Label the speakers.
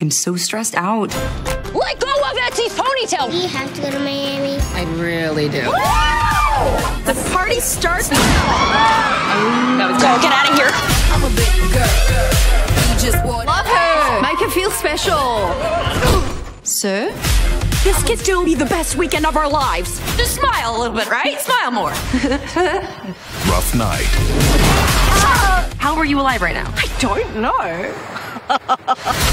Speaker 1: I'm so stressed out.
Speaker 2: Let go of Etsy's ponytail!
Speaker 3: We have to go to Miami?
Speaker 1: I really do.
Speaker 2: The party starts now! Go, get out of here!
Speaker 4: I'm a big girl. Just
Speaker 2: Love her! Make her feel special!
Speaker 1: Sir?
Speaker 2: This could still be the best weekend of our lives! Just smile a little bit, right? Smile more!
Speaker 5: Rough night.
Speaker 2: How are you alive right now? I don't know.